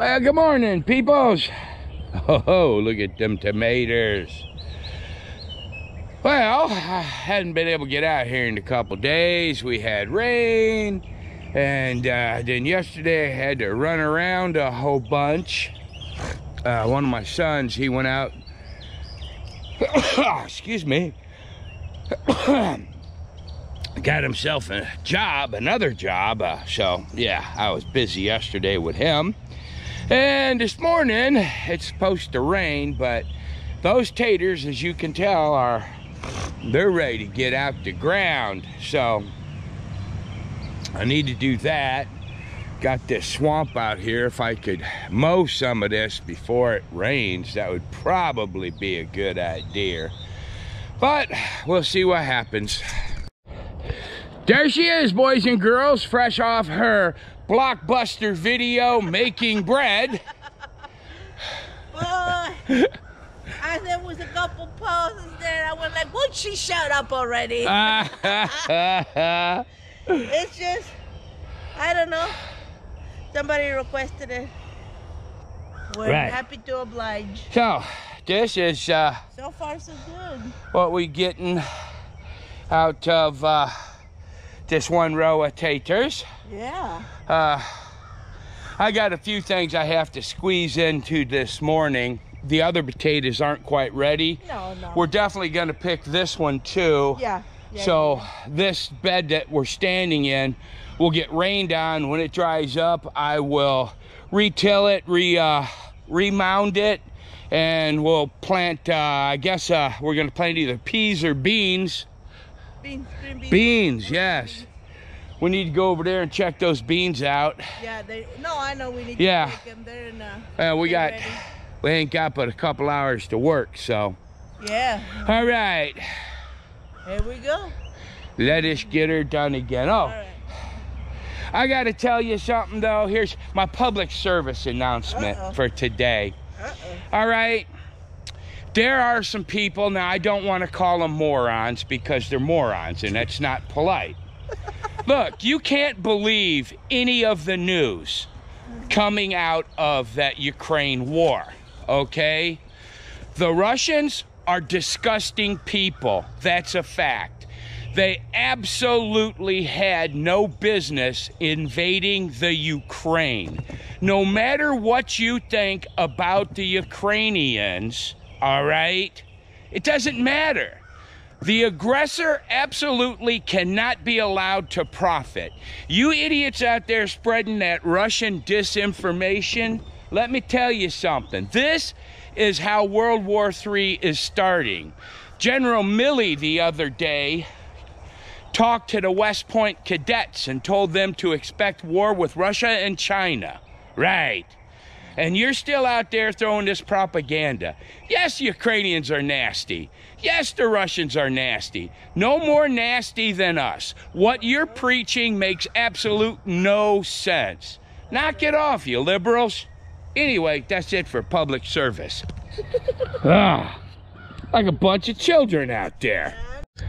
Well, good morning, peoples. Oh, look at them tomatoes. Well, I hadn't been able to get out here in a couple days. We had rain, and uh, then yesterday I had to run around a whole bunch. Uh, one of my sons, he went out, excuse me, got himself a job, another job. Uh, so, yeah, I was busy yesterday with him. And this morning, it's supposed to rain, but those taters, as you can tell, are they're ready to get out the ground. So I need to do that. Got this swamp out here. If I could mow some of this before it rains, that would probably be a good idea. But we'll see what happens. There she is, boys and girls, fresh off her blockbuster video, Making Bread. Boy. And there was a couple pauses there. I was like, would she shut up already? it's just, I don't know. Somebody requested it. We're Right. happy to oblige. so, this is uh, So far, so good. what we getting out of uh, this one row of taters. Yeah. Uh, I got a few things I have to squeeze into this morning. The other potatoes aren't quite ready. No, no. We're definitely going to pick this one too. yeah. yeah so yeah. this bed that we're standing in will get rained on. When it dries up, I will retill it, re uh, remound it, and we'll plant. Uh, I guess uh, we're going to plant either peas or beans. Beans, green beans. Beans, yes. We need to go over there and check those beans out. Yeah, they. No, I know we need Yeah. to take them. They're in. Uh, Uh, we got, ready. we ain't got but a couple hours to work, so. Yeah. All right, Here we go. let us get her done again. Oh, right. I got to tell you something though. Here's my public service announcement Uh-oh. for today. Uh-oh. All right. There are some people, now I don't want to call them morons because they're morons and that's not polite. Look, you can't believe any of the news coming out of that Ukraine war, okay? The Russians are disgusting people. That's a fact. They absolutely had no business invading the Ukraine. No matter what you think about the Ukrainians, all right, it doesn't matter. The aggressor absolutely cannot be allowed to profit. You idiots out there spreading that Russian disinformation, let me tell you something. This is how World War III is starting. General Milley the other day talked to the West Point cadets and told them to expect war with Russia and China. Right. And you're still out there throwing this propaganda. Yes, Ukrainians are nasty. Yes, the Russians are nasty. No more nasty than us. What you're preaching makes absolute no sense. Knock it off, you liberals. Anyway, that's it for public service. ah, like a bunch of children out there.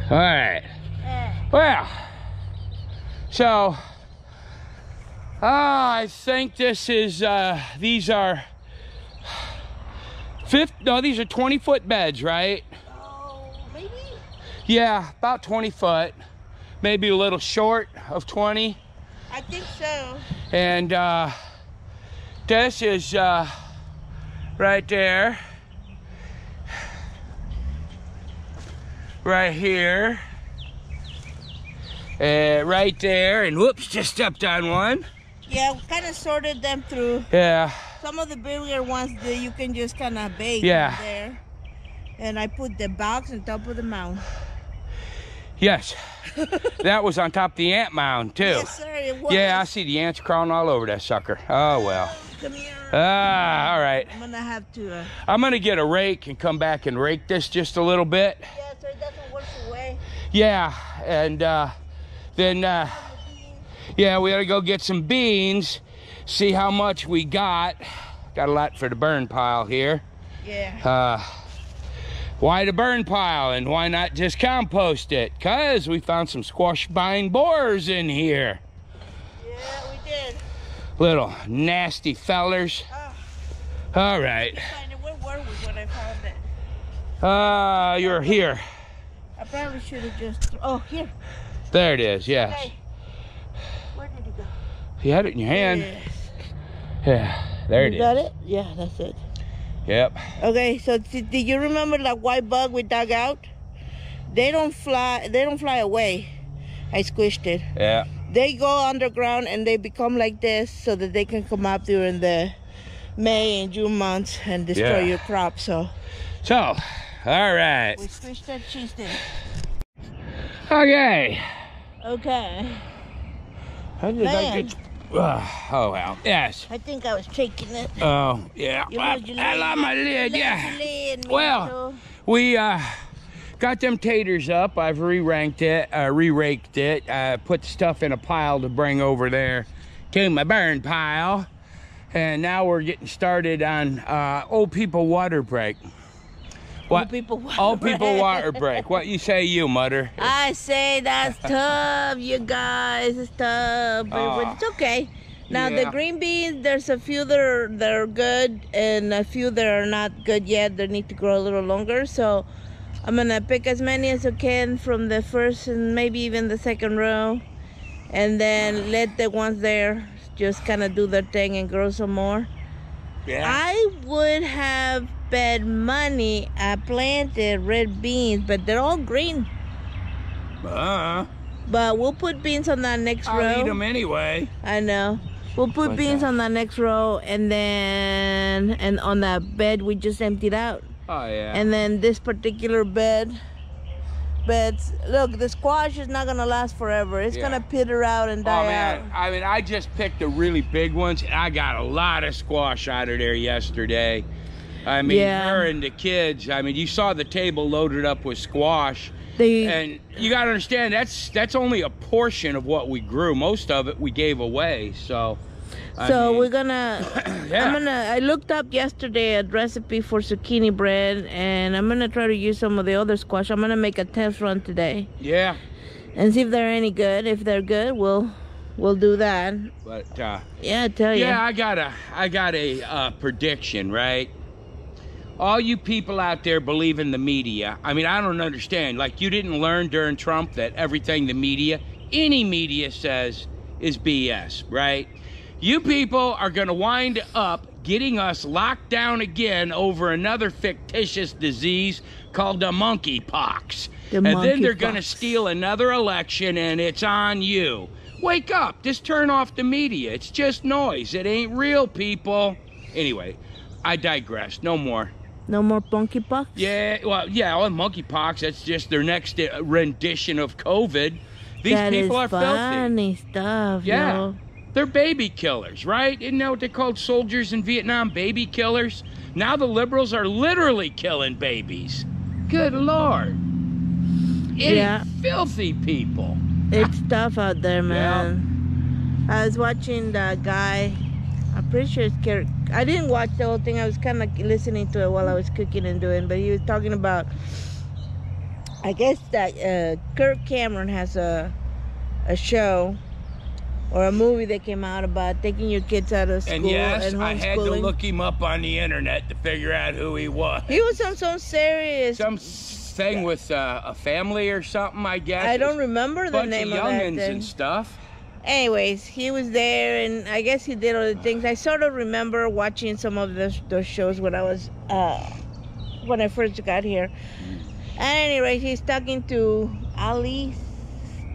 All right. Eh. Well, so uh, I think this is, uh, these are fifth, no, these are 20 foot beds, right? Oh, maybe. Yeah, about 20 foot, maybe a little short of 20. I think so. And uh, this is uh, right there, right here, uh, right there, and whoops, just stepped on one. Yeah, we kind of sorted them through. Yeah, Some of the bigger ones that you can just kind of bake Yeah. there. And I put the box on top of the mound. yes, that was on top of the ant mound too. Yes, sir. It was. Yeah, I see the ants crawling all over that sucker. Oh well. Come here. Ah, all right. I'm gonna have to. Uh, I'm gonna get a rake and come back and rake this just a little bit. yeah, so it doesn't wash away. Yeah, and uh, then uh, yeah, we gotta go get some beans, see how much we got. Got a lot for the burn pile here. Yeah. Uh, why the burn pile and why not just compost it? Cause we found some squash vine borers in here. Yeah, we did. Little nasty fellers. Oh, All right. Where were we when I found it? Uh, you're here. I probably should have just. Oh, here. There it is. Yes. Hey. Where did it go? You had it in your hand. Yes. Yeah. There it you got it? Yeah, that's it. Yep. Okay, so do you remember that white bug we dug out? They don't fly. They don't fly away. I squished it. Yeah. They go underground and they become like this so that they can come up during the May and June months and destroy Yeah. your crop. So So, all right. we squished that cheese in. Okay. Okay. How did I get? Uh, oh well. Yes. I think I was shaking it. Oh yeah. You I, I lost my lid. Yeah. lid, Well, We uh got them taters up. I've re-ranked it, uh, re-raked it, I put stuff in a pile to bring over there to my burn pile. And now we're getting started on uh, old people water break. What? Old people water Old people break. water break. What you say, you mutter? I say that's tough, you guys. It's tough, but, but it's okay. Now the green beans, there's a few that are that are good, and a few that are not good yet. They need to grow a little longer. So I'm gonna pick as many as I can from the first and maybe even the second row, and then let the ones there just kind of do their thing and grow some more. Yeah. I would have bet money I planted red beans, but they're all green. Uh, But we'll put beans on that next row. I'll eat them anyway. I know. We'll put What's beans that? on that next row, and then and on that bed we just emptied out. Oh yeah. And then this particular bed, beds. Look, the squash is not gonna last forever. It's Yeah. gonna peter out and die Oh man, out. I mean, I just picked the really big ones, and I got a lot of squash out of there yesterday. I mean, Yeah. her and the kids. I mean, you saw the table loaded up with squash, They and you got to understand that's that's only a portion of what we grew. Most of it we gave away. So, I so mean, we're gonna yeah. I'm gonna I looked up yesterday a recipe for zucchini bread and I'm gonna try to use some of the other squash. I'm gonna make a test run today yeah, and see if they're any good. If they're good, we'll we'll do that. but uh, Yeah, I tell you. yeah, I got a I got a uh, prediction, right? All you people out there believe in the media. I mean, I don't understand. Like you didn't learn during Trump that everything the media, any media says is BS, right? You people are going to wind up getting us locked down again over another fictitious disease called the monkeypox. The and then they're going to steal another election and it's on you. Wake up. Just turn off the media. It's just noise. It ain't real, people. Anyway, I digress. No more. No more monkeypox. Yeah, well, yeah, well, monkeypox, that's just their next rendition of COVID. These That people are filthy. funny stuff. Yeah. yo. They're baby killers, right? Isn't that what they called soldiers in Vietnam? Baby killers? Now the liberals are literally killing babies. Good Lord. It Yeah. filthy people. It's tough out there, man. I was watching the guy. I'm pretty sure it's Kirk. I didn't watch the whole thing. I was kind of listening to it while I was cooking and doing. But he was talking about. I guess that uh, Kirk Cameron has a a show or a movie that came out about taking your kids out of school And yes, and I had to look him up on the internet to figure out who he was. He was on some serious. Some thing with uh, a family or something, I guess. I don't remember the name of of that youngins thing. and stuff. Anyways, he was there, and I guess he did other things. I sort of remember watching some of those those shows when I was uh, when I first got here. At any rate, he's talking to Ali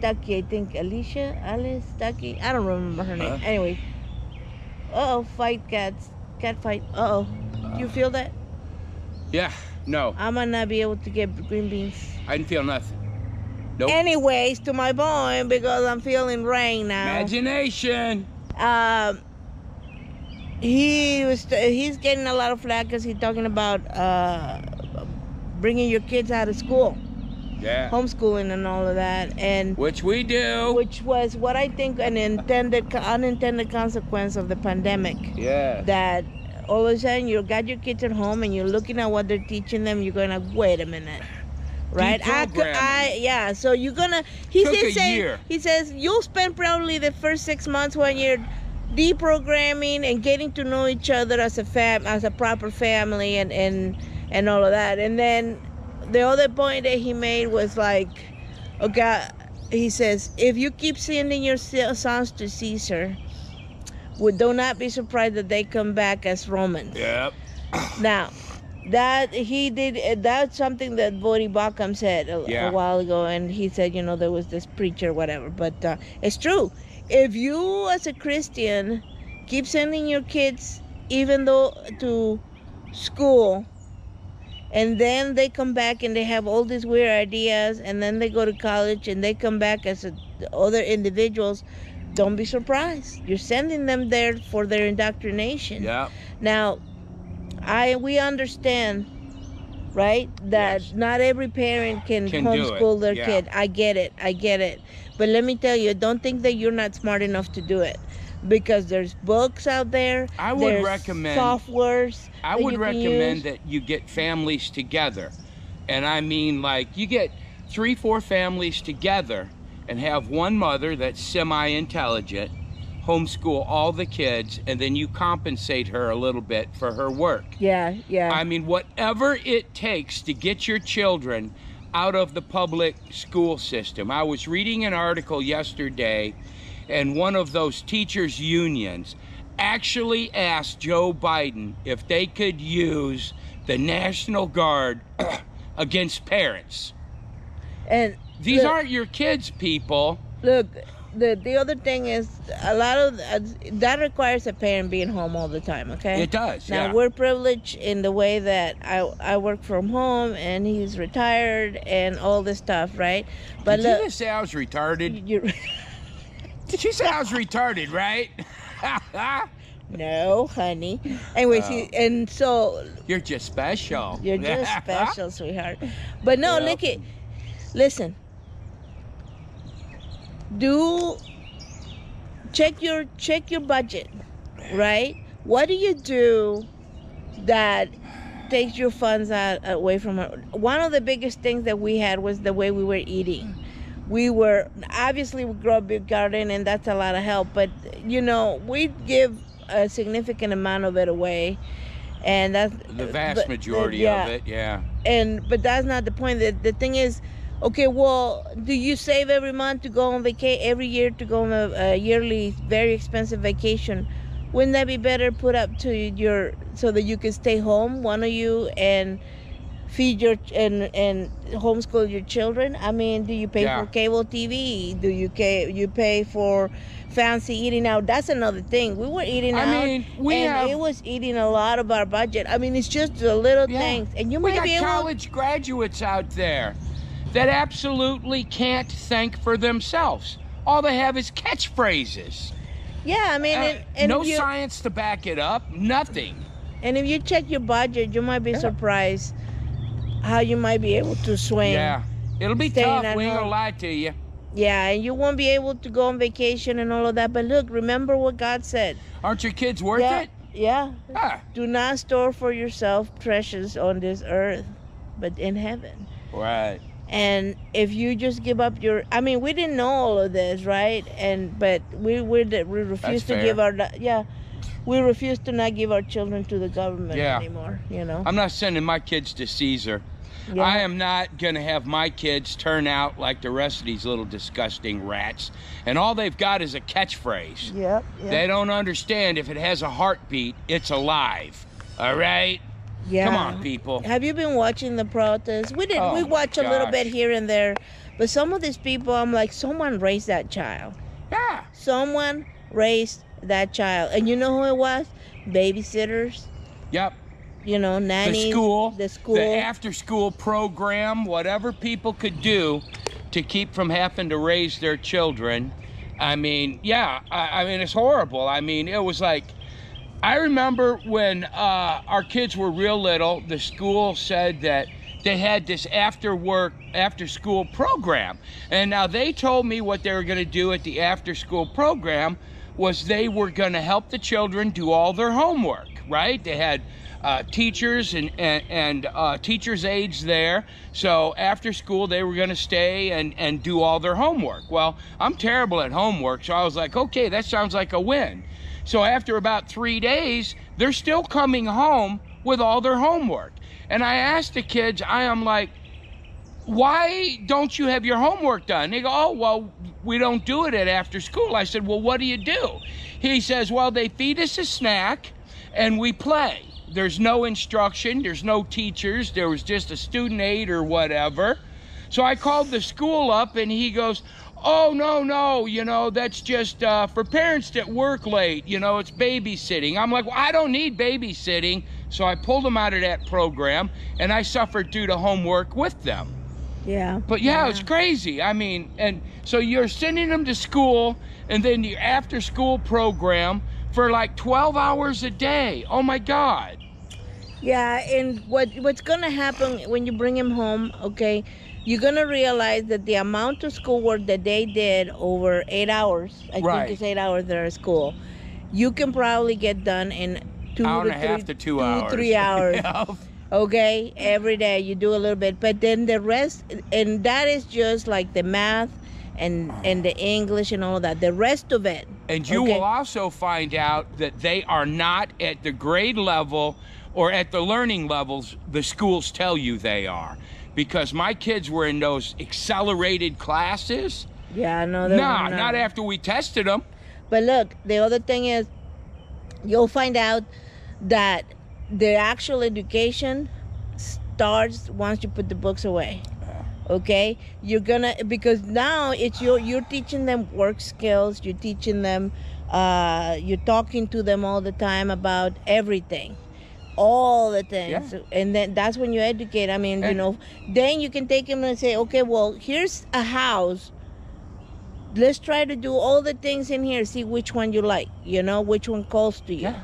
Stuckey, I think Alicia Alice Stuckey. I don't remember her name. Huh? Anyway, uh oh, fight cats, cat fight. Uh oh, do you feel that? Yeah, no, I might not be able to get green beans. I didn't feel nothing. Nope. Anyways, to my point because I'm feeling rain now. Imagination. um, he was he's getting a lot of flack because he's talking about uh, bringing your kids out of school, Yeah. homeschooling, and all of that, and Which we do. which was what I think an intended unintended consequence of the pandemic. yeah. That all of a sudden you got your kids at home and you're looking at what they're teaching them. You're gonna wait a minute. Right, I, could- I, yeah. So you're gonna. He says, say- he says you'll spend probably the first six months when you're deprogramming and getting to know each other as a fam as a proper family and and and all of that and then the other point that he made was like okay he says if you keep sending your sons to caesar would do not be surprised that they come back as romans Yep. now that he did that's something that Voddie Baucham said a, Yeah. a while ago and he said you know there was this preacher whatever but uh, it's true if you as a Christian keep sending your kids even though to school and then they come back and they have all these weird ideas and then they go to college and they come back as a, other individuals don't be surprised you're sending them there for their indoctrination Yep. now, I we understand, right, that Yes. not every parent can, Can homeschool their yeah. kid. I get it. I get it. But let me tell you, don't think that you're not smart enough to do it. Because there's books out there. I would there's recommend- softwares. I would recommend that you get families together. And I mean, like, you get three, four families together and have one mother that's semi intelligent, homeschool all the kids, and then you compensate her a little bit for her work. Yeah, yeah. I mean, whatever it takes to get your children out of the public school system. I was reading an article yesterday, and one of those teachers' unions actually asked Joe Biden if they could use the National Guard against parents. and These look, aren't your kids, people. look. The, the other thing is a lot of uh, that requires a parent being home all the time okay It does, Now yeah. we're privileged in the way that I I work from home and he's retired and all this stuff, right? But Did you just say I was retarded? you Did you say I was retarded, right? no, honey. Anyways, he, Oh. and so You're just special. you're just special, sweetheart. But no, Yep. look it. Listen. Do check your check your budget, right? What do you do that takes your funds out away from it? One of the biggest things that we had was the way we were eating. We were obviously we grow a big garden and that's a lot of help, but you know we give a significant amount of it away, and that's The vast but- majority yeah of it, yeah. and but that's not the point. The, the thing is, okay, well, do you save every month to go on vacation every year to go on a, a yearly very expensive vacation? Wouldn't that be better put up to your so that you can stay home, one of you, and feed your and and homeschool your children? I mean, do you pay Yeah. for cable TV? Do you pay you pay for fancy eating out? That's another thing. We were eating I out. mean, we and have- it was eating a lot of our budget. I mean, it's just the little Yeah. things, and you we might got be able. college graduates out there that absolutely can't think for themselves. All they have is catchphrases. Yeah, I mean, Uh, and, and no you, science to back it up. Nothing. and if you check your budget, you might be Yeah. surprised how you might be able to swing. Yeah. It'll be tough. We ain't gonna lie to you. Yeah, and you won't be able to go on vacation and all of that. But look, remember what God said. Aren't your kids worth yeah, it? yeah. Ah, Do not store for yourself treasures on this earth, but in heaven. right. And if you just give up your, I mean, we didn't know all of this, right? And but we we we refuse to give our yeah, we refuse to not give our children to the government Yeah. anymore. You know. I'm not sending my kids to Caesar. Yeah. I am not going to have my kids turn out like the rest of these little disgusting rats. And all they've got is a catchphrase. Yep. yep. They don't understand if it has a heartbeat, it's alive. All right? Yeah. Come on, people. Have you been watching the protests? We did. Oh, we watch a little bit here and there, but some of these people, I'm like, someone raised that child. Yeah. Someone raised that child, and you know who it was? Babysitters. Yep. You know, nannies. the school, The school. the after school program, whatever people could do to keep from having to raise their children. I mean, yeah, I, I mean, it's horrible. I mean, it was like, I remember when uh, our kids were real little, the school said that they had this after work, after school program. And now they told me what they were going to do at the after school program was they were going to help the children do all their homework, right? They had uh, teachers and, and, and uh, teachers' aides there. So after school, they were going to stay and, and do all their homework. Well, I'm terrible at homework, so I was like, okay, that sounds like a win. So after about three days, they're still coming home with all their homework. And I asked the kids, I am like, why don't you have your homework done? They go, oh, well, we don't do it at after school. I said, well, what do you do? He says, well, they feed us a snack and we play. There's no instruction, there's no teachers, there was just a student aid or whatever. So I called the school up and he goes, oh, no, no, you know, that's just uh, for parents that work late, you know, it's babysitting. I'm like, well, I don't need babysitting. So I pulled them out of that program and I suffered due to homework with them. Yeah. But yeah, it's crazy. I mean, and so you're sending them to school and then the after school program for like 12 hours a day. Oh my God. Yeah, and what what's gonna happen when you bring him home, okay? You're gonna realize that the amount of schoolwork that they did over eight hours, I Right. think it's eight hours there at school, you can probably get done in two Hour to and a half to two two, hours. three hours. Yeah. okay every day you do a little bit but then the rest and that is just like the math and and the english and all of that the rest of it And you okay? will also find out that they are not at the grade level or at the learning levels the schools tell you they are. Because my kids were in those accelerated classes. yeah no No, they're not after we tested them. but look the other thing is you'll find out that the actual education starts once you put the books away okay you're gonna because now it's your you're teaching them work skills you're teaching them uh you're talking to them all the time about everything all the things Yeah. and then that's when you educate i mean you know then you can take him and say okay well here's a house let's try to do all the things in here see which one you like you know which one calls to you Yeah.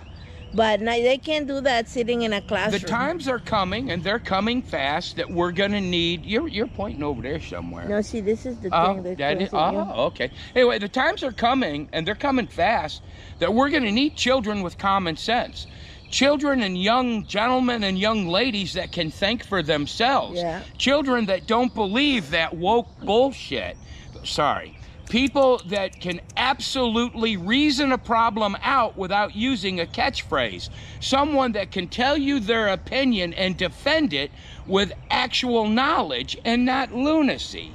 but now they can't do that sitting in a classroom The times are coming, and they're coming fast. That we're gonna need. You're you're pointing over there somewhere. no see this is the Oh, thing that's that is, you. oh, okay. Anyway, the times are coming, and they're coming fast, that we're going to need children with common sense. Children and young gentlemen and young ladies that can think for themselves. Yeah. Children that don't believe that woke bullshit. Sorry. People that can absolutely reason a problem out without using a catchphrase. Someone that can tell you their opinion and defend it with actual knowledge and not lunacy.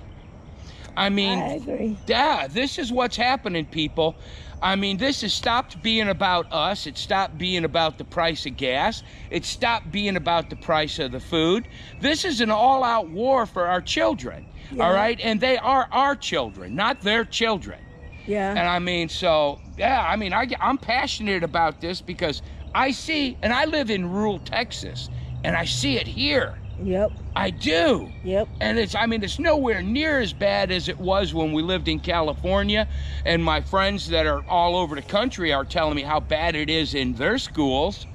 I mean, I agree. yeah, this is what's happening, people. I mean, this has stopped being about us. It stopped being about the price of gas. It stopped being about the price of the food. This is an all out war for our children. All Yeah. right? And they are our children, not their children. Yeah. And I mean, so, yeah, I mean, I, I'm passionate about this because I see, and I live in rural Texas, and I see it here. Yep. I do. Yep. And it's, I mean, it's nowhere near as bad as it was when we lived in California. And my friends that are all over the country are telling me how bad it is in their schools.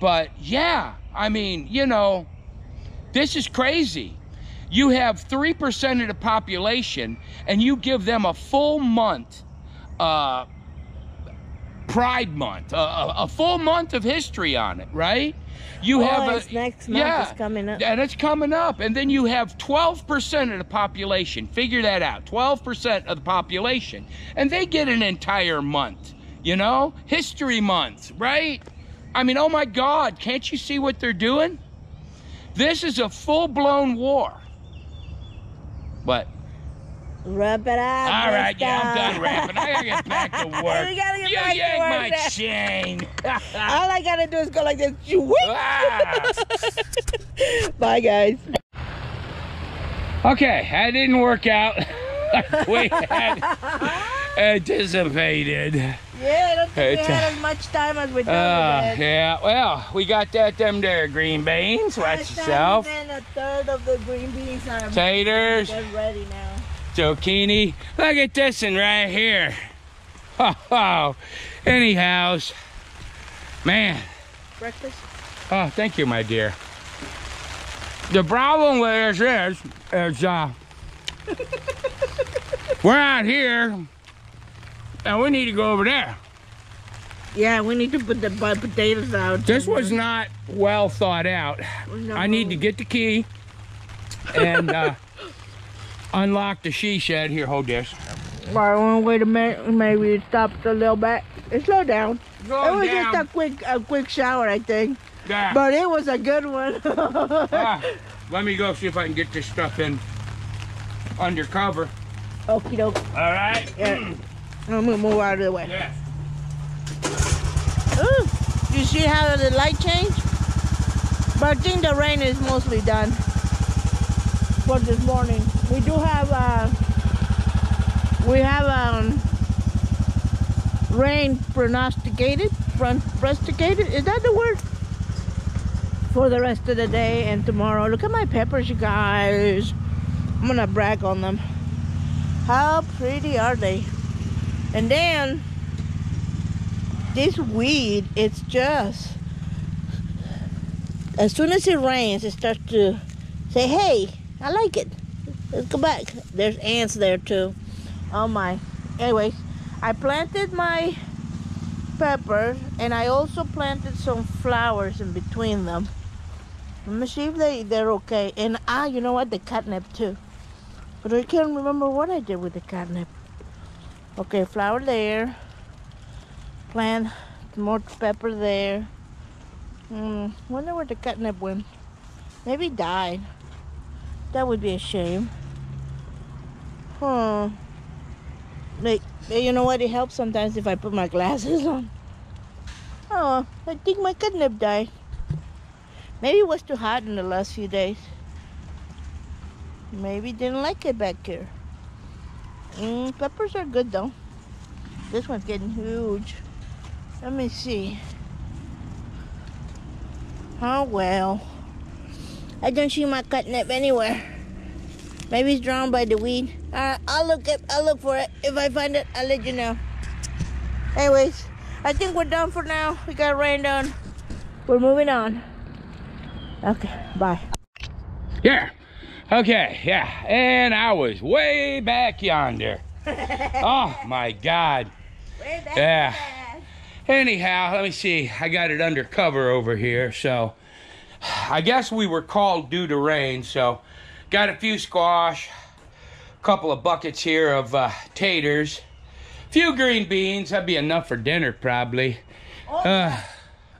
But yeah, I mean, you know, this is crazy. You have 3% of the population and you give them a full month, uh, Pride Month, a, a, a full month of history on it, right? You Oh, have it's a next month, it's coming up. and it's coming up. And then you have 12% of the population. Figure that out. 12% of the population. And they get an entire month, you know? History month, right? I mean, oh my God, can't you see what they're doing? This is a full blown war. But, Wrap it up. all right, yeah, I'm done rapping. I gotta get back to work. We gotta get you back to yank work my now. chain. All I gotta do is go like this. Ah. Bye, guys. Okay, that didn't work out like we had anticipated. Yeah, I don't think It's, we had as much time as we thought Uh, did. yeah, well, we got that them there green beans. Watch yourself. Then a third of the green beans are Taters, they're ready now. Zucchini. Look at this one right here. Oh, oh. anyhows, man. Breakfast. Oh, thank you, my dear. The problem with this is, is uh, we're out here, and we need to go over there. Yeah, we need to put the potatoes out. This was not well thought out. I need to get the key and uh, unlock the she shed. Here, hold this. Alright, wanna wait a minute? Maybe it stopped a little bit. It slowed down. it was down. just a quick, a quick shower, I think. Yeah. But it was a good one. Ah, let me go see if I can get this stuff in undercover. Okie doke. All right. Yeah. I'm gonna move out of the way. Yeah. Ooh, you see how the light changed? But I think the rain is mostly done for this morning. We do have uh, we have um, rain prognosticated, prognosticated. Is that the word? For the rest of the day and tomorrow. Look at my peppers, you guys. I'm gonna brag on them. How pretty are they? And then this weed, it's just as soon as it rains, it starts to say, "Hey, I like it. Let's go back." There's ants there too. Oh my. Anyways, I planted my peppers, and I also planted some flowers in between them. Let me see if they they're okay. And ah, you know what? The catnip too. But I can't remember what I did with the catnip. Okay, flower there. Plant more pepper there. Hmm, wonder where the catnip went. Maybe died. That would be a shame. Huh. Like, you know what? It helps sometimes if I put my glasses on. Oh, I think my catnip died. Maybe it was too hot in the last few days. Maybe didn't like it back here. Mm, peppers are good though. This one's getting huge. Let me see. Oh well. I don't see my catnip anywhere. Maybe it's drawn by the weed. Uh, I'll look it. I'll look for it. If I find it, I'll let you know. Anyways, I think we're done for now. We got rain down. We're moving on. Okay, bye. Yeah. Okay. Yeah. And I was way back yonder. oh my God. Yeah. Anyhow, let me see. I got it under cover over here. So I guess we were called due to rain. So got a few squash, a couple of buckets here of uh, taters, a few green beans. That'd be enough for dinner probably. Oh, Uh,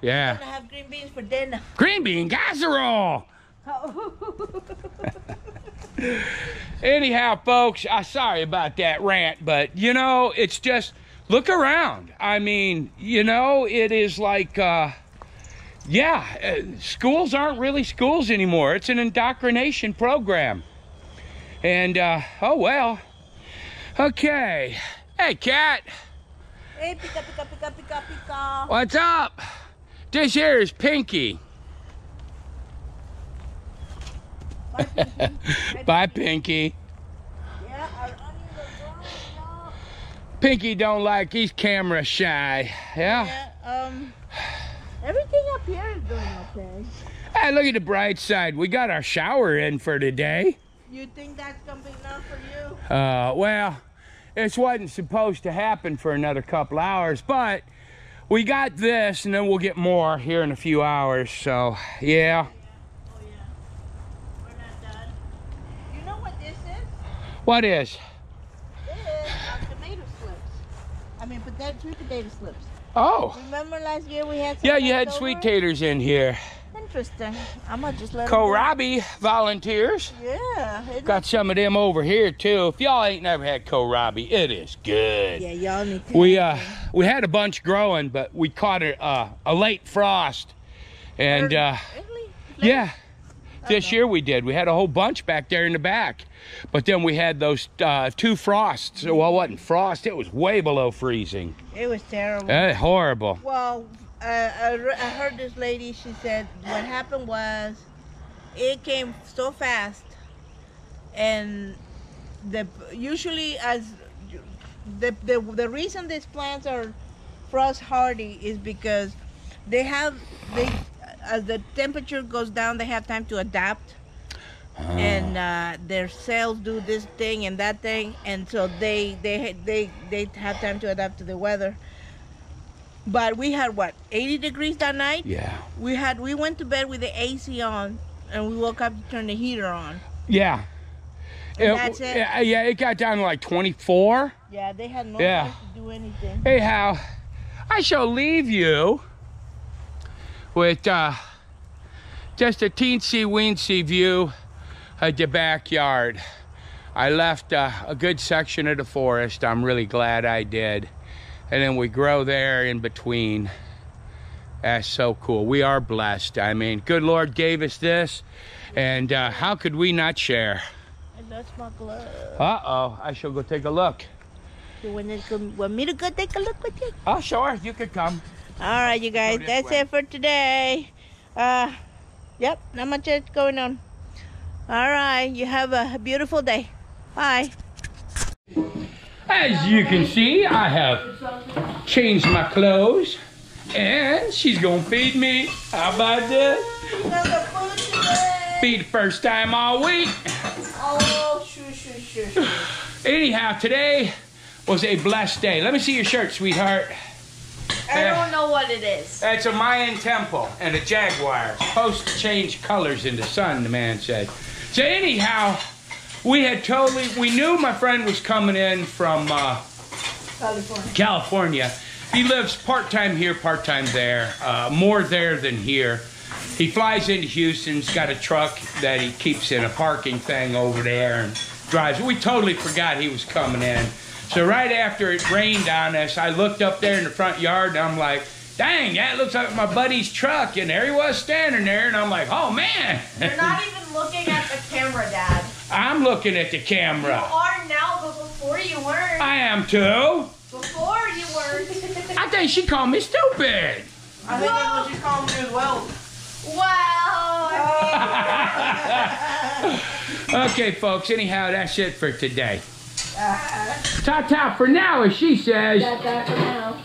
yeah. I'm gonna have green beans for dinner. Green bean casserole. Anyhow, folks, I'm sorry about that rant, but you know, it's just look around. I mean, you know, it is like, uh, yeah, uh, schools aren't really schools anymore. It's an indoctrination program. And, uh, oh well. Okay. Hey, cat, Hey, pika pika pika pika pika. what's up? This here is Pinky. Bye, Pinky. Bye, Pinky. Yeah, our onions are growing, y'all. Pinky don't like, he's camera shy. Yeah? Yeah, um, everything up here is doing okay. Hey, look at the bright side. We got our shower in for today. You think that's gonna be enough for you? Uh, well, this wasn't supposed to happen for another couple hours, but we got this and then we'll get more here in a few hours. So, yeah. Oh yeah. We're not done. You know what this is? What is? This is our tomato slips. I mean, potato, sweet potato slips. Oh, Remember last year we had yeah, you had left sweet taters in here. Interesting. I'm gonna just let. Kohlrabi volunteers. Yeah. Got some of them over here too. If y'all ain't never had kohlrabi, it is good. Yeah, y'all need to. We uh we had a bunch growing, but we caught a uh, a late frost, and uh, Really? yeah, this year we did. We had a whole bunch back there in the back, but then we had those uh, two frosts. Well, it wasn't frost; it was way below freezing. It was terrible. Eh, horrible. Well, uh, I, I heard this lady. She said what happened was, it came so fast, and the usually as the the the reason these plants are frost hardy is because they have they as the temperature goes down, they have time to adapt. And uh, their cells do this thing and that thing, and so they they they they have time to adapt to the weather. But we had what 80 degrees that night. Yeah, We had we went to bed with the AC on, and we woke up to turn the heater on. yeah, that's it? Yeah, it got down to like 24. Yeah, they had no Yeah. to do anything. Anyhow, I shall leave you with uh, just a teensy weensy view of the backyard. I left uh, a good section of the forest. I'm really glad I did. And then we grow there in between. That's so cool. We are blessed. I mean, good Lord gave us this. And uh, how could we not share? And that's my glove. Uh oh, I shall go take a look. You want, to want me to go take a look with you? Oh, sure, you could come. All right, you guys, this that's way. it for today. Uh, yep, not much else going on. All right, you have a beautiful day. Bye. As you can see, I have changed my clothes and she's gonna feed me. How about this? Be the first time all week. Oh, sure, sure, sure, sure. Anyhow, today was a blessed day. Let me see your shirt, sweetheart. I don't know what it is. It's a Mayan temple and a jaguar. Supposed to change colors in the sun, the man said. So anyhow, we had totally, we knew my friend was coming in from uh, California. California. He lives part time here, part time there, uh, more there than here. He flies into Houston, he's got a truck that he keeps in a parking thing over there and drives. We totally forgot he was coming in. So, right after it rained on us, I looked up there in the front yard and I'm like, dang, that looks like my buddy's truck. And there he was standing there, and I'm like, oh man. You're not even looking at the camera, Dad. I'm looking at the camera. You camera. are now, but before you weren't. I am too. Before you weren't. I think she called me stupid. I think that's what you call me as well. Well, Okay, folks, anyhow, that's it for today. Ta ta for now, as she says. that for now.